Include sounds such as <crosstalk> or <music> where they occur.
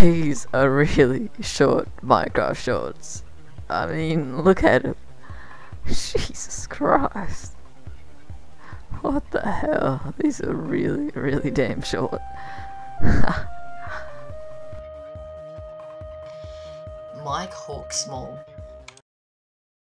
These are really short Minecraft shorts. I mean, look at him. Jesus Christ. What the hell? These are really, really damn short. <laughs> Mike Hawksmall